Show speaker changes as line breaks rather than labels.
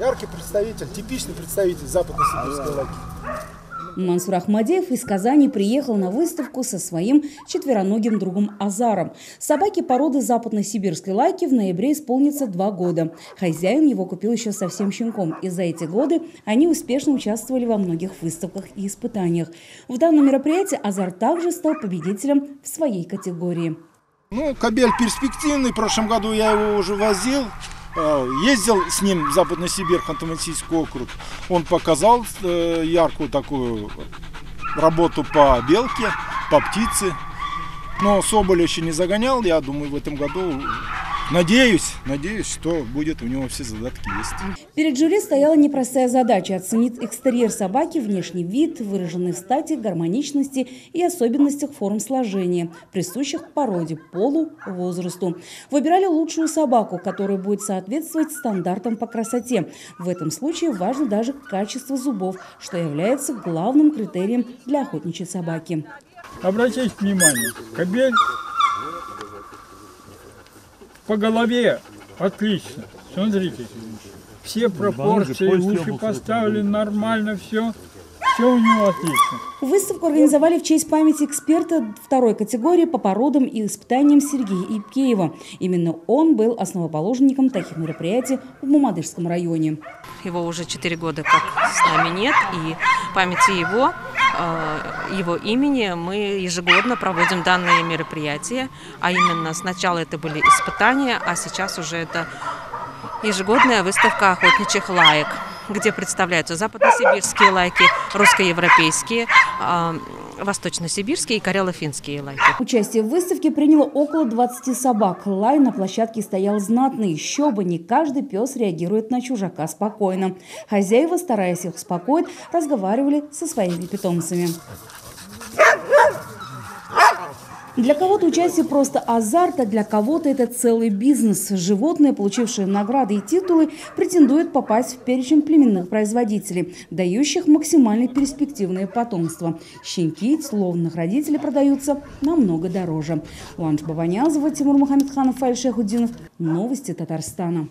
Яркий представитель, типичный представитель западно-сибирской лаки.
Мансур Ахмадеев из Казани приехал на выставку со своим четвероногим другом Азаром. Собаке породы западно-сибирской лайки в ноябре исполнится два года. Хозяин его купил еще совсем щенком, и за эти годы они успешно участвовали во многих выставках и испытаниях. В данном мероприятии Азар также стал победителем в своей категории.
Ну, кабель перспективный. В прошлом году я его уже возил. Э, ездил с ним в Западный Сибирь, Ханты-Мансийский округ. Он показал э, яркую такую работу по белке, по птице. Но Соболь еще не загонял. Я думаю, в этом году Надеюсь, надеюсь, что будет у него все задатки есть.
Перед жюри стояла непростая задача – оценить экстерьер собаки, внешний вид, выраженный в стати, гармоничности и особенностях форм сложения, присущих породе, полу, возрасту. Выбирали лучшую собаку, которая будет соответствовать стандартам по красоте. В этом случае важно даже качество зубов, что является главным критерием для охотничьей собаки.
Обратите внимание, кобель по голове отлично. Смотрите, все пропорции, уши поставлены нормально, все. Все у него отлично.
Выставку организовали в честь памяти эксперта второй категории по породам и испытаниям Сергея Ипкеева. Именно он был основоположником таких мероприятий в Мамадышском районе.
Его уже четыре года как с нами нет, и памяти его, его имени мы ежегодно проводим данные мероприятия. А именно сначала это были испытания, а сейчас уже это ежегодная выставка охотничьих лаек где представляются западносибирские лайки, русско-европейские, а, восточно-сибирские и карело-финские лайки.
Участие в выставке приняло около 20 собак. Лай на площадке стоял знатный. Еще бы не каждый пес реагирует на чужака спокойно. Хозяева, стараясь их успокоить, разговаривали со своими питомцами. Для кого-то участие просто азарт, а для кого-то это целый бизнес. Животные, получившие награды и титулы, претендуют попасть в перечень племенных производителей, дающих максимально перспективное потомство. Щенки словных родителей продаются намного дороже. Ланч Бабанязова, Тимур Мухаммедханов, Фаиль Шехудинов. Новости Татарстана.